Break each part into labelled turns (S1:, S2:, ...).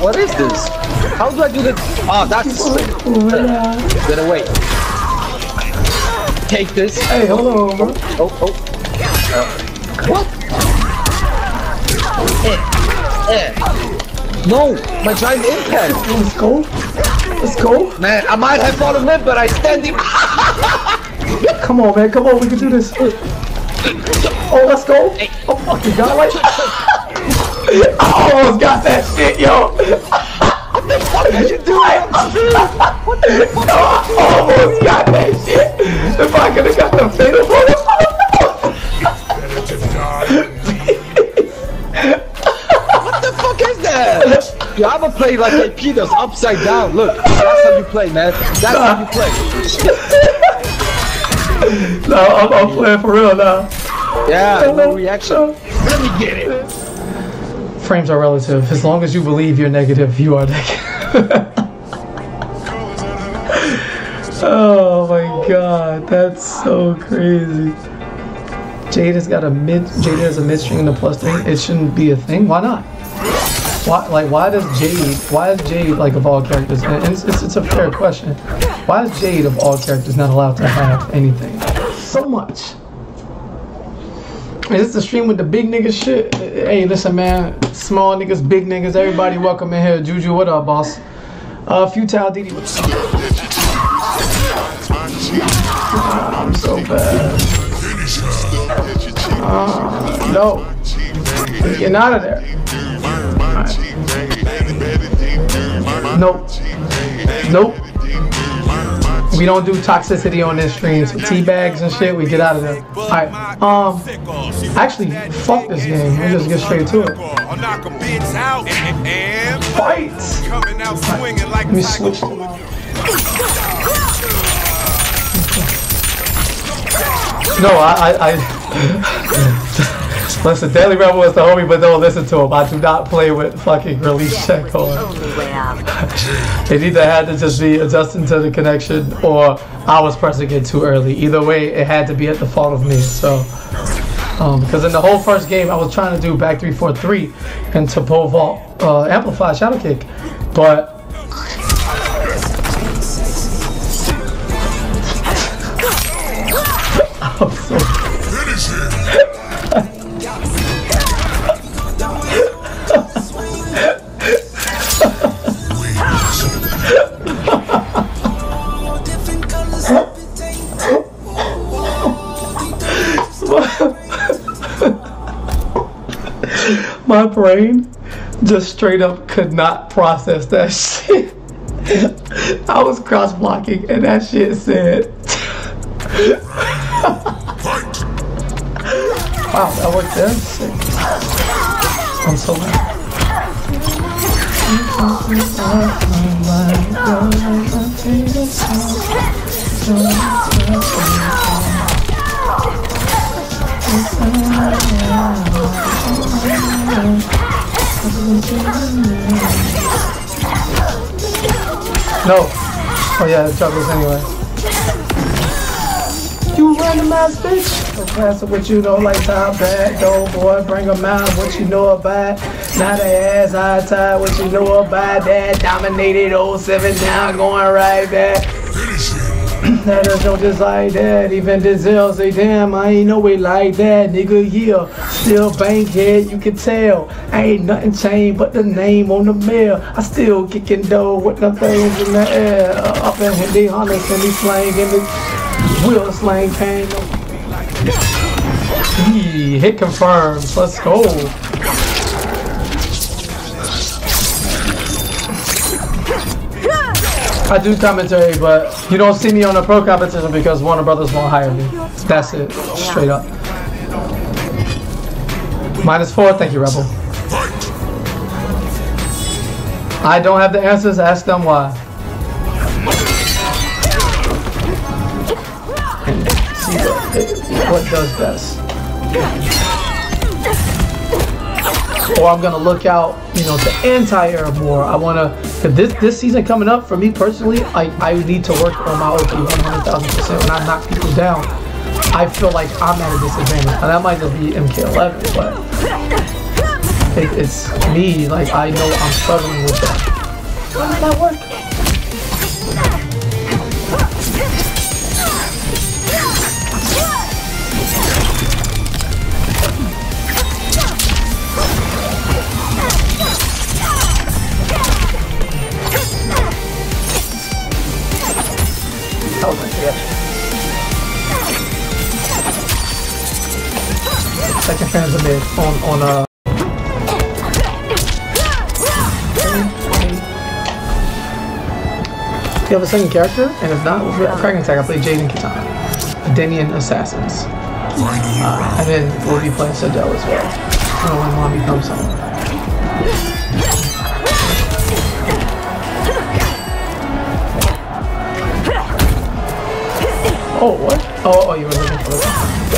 S1: What is this? How do I do this? Oh, that's Better wait. Take this.
S2: Hey, hold on, bro.
S1: Oh, oh. Uh, what? Eh, eh. No, my giant impact.
S2: Let's go. Let's go.
S1: Man, I might have fallen limp, but I stand him.
S2: Come on, man. Come on. We can do this. Oh, let's go. Oh, fucking god. I almost got that shit, yo.
S1: what the fuck did you do?
S2: what the fuck? No, I almost got that shit. If I could have got the fatal
S1: What the fuck is that? You ever play like a Peters upside down? Look, that's how you play, man. That's how you play.
S2: No, I'm, I'm playing for real now.
S1: Yeah, no reaction. Let me get it.
S2: Frames are relative. As long as you believe you're negative, you are negative. oh my god, that's so crazy. Jade has got a mid. Jade has a mid string and a plus three. It shouldn't be a thing. Why not? Why like why does Jade? Why is Jade like of all characters? It's, it's, it's a fair question. Why is Jade of all characters not allowed to have anything? So much. Is this the stream with the big nigga shit? Hey, listen, man. Small niggas, big niggas, everybody welcome in here. Juju, what up, boss? Uh, Futile DD, what's up? I'm so bad. Uh, no. Getting out of there. Nope. Nope. We don't do toxicity on this stream. So tea bags and shit, we get out of there. Alright, um, actually, fuck this game. We just get straight to it. Fight! Let me switch. No, I, I, I listen. Daily Rebel is the homie, but don't listen to him. I do not play with fucking release check on. It either had to just be adjusting to the connection, or I was pressing it too early. Either way, it had to be at the fault of me. So, um, because in the whole first game, I was trying to do back three four three and to pole vault uh, amplify shadow kick, but. I'm so my brain just straight up could not process that shit. I was cross blocking and that shit said. wow, that worked. Sick. I'm so mad. No. Oh yeah, this anyway. You random ass bitch. Don't pass it what you know like top bad. Don't boy, bring 'em out. What you know about? Not a ass high tied. What you know about that? Dominated 07 now going right back. That is no just like that. Even Denzel say, damn, I ain't no way like that. Nigga, yeah. Still bankhead, you can tell. Ain't nothing changed but the name on the mail. I still kicking dough with the things in the air. Uh, up in Hindi Hunters and he slang in the wheel slang pain. Yee, hit confirms. Let's go. I do commentary, but you don't see me on a pro competition because Warner Brothers won't hire me. That's it, straight up. Minus four, thank you, Rebel. I don't have the answers, ask them why. See what, what does best. Or I'm gonna look out, you know, to anti-air more. I wanna, cause this this season coming up for me personally, I I need to work on my OP 100,000 percent. When I knock people down, I feel like I'm at a disadvantage, and that might just be MK11, but it, it's me. Like I know I'm struggling with that. Why did that work? Second fans of on on uh Do you have a second character? And if not, with Cracking Attack, I play Jaden Kitana. Edenian Assassins. Uh, and then we'll be playing Sindel as well. I don't know when Mommy comes home. Oh, what? Oh, oh, you were looking for it.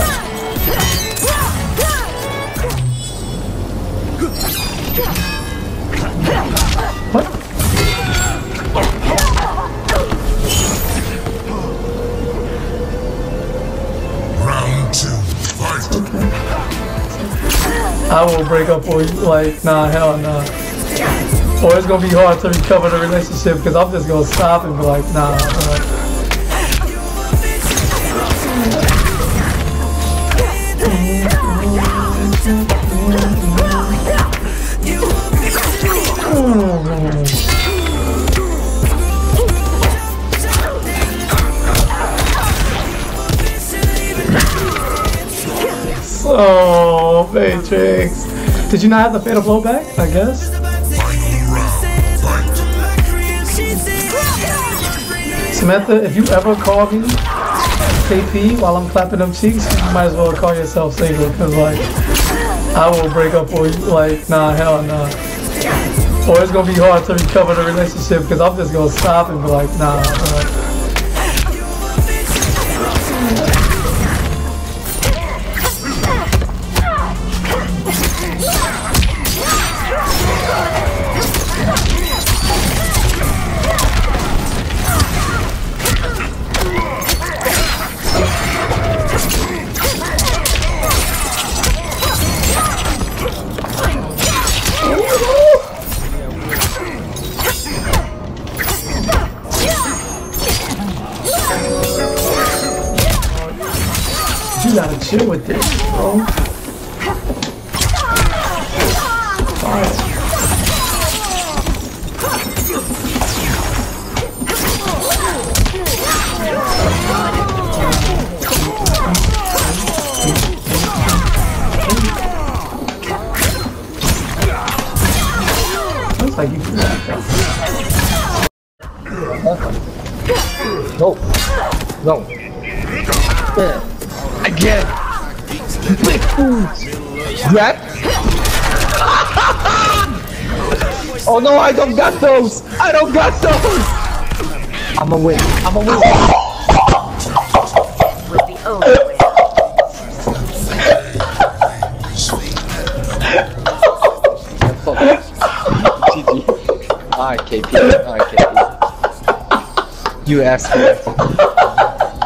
S2: I will break up for you. like, nah, hell nah. Or it's gonna be hard to recover the relationship because I'm just gonna stop and be like, nah. Oh, Matrix. Did you not have the fatal blowback? I guess. Samantha, if you ever call me KP while I'm clapping them cheeks, you might as well call yourself single because like I will break up or like nah hell nah. Or it's gonna be hard to recover the relationship because I'm just gonna stop and be like nah. uh, Gotta with this, bro. Like you.
S1: No. No. Yeah. Again. Big. Grab. oh no, I don't got those. I don't got those. Win. I'ma win.
S3: way.
S1: Fuck. GG. Alright, KP. Alright, KP. You asked for.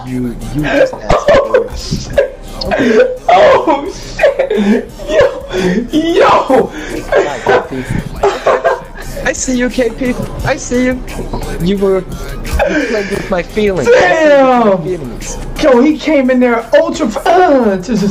S1: You, you just asked for it.
S2: Oh shit! Yo! Yo!
S1: I see you, KP. I see you. You were played with my feelings.
S2: Damn! Yo, he came in there ultra. Uh, just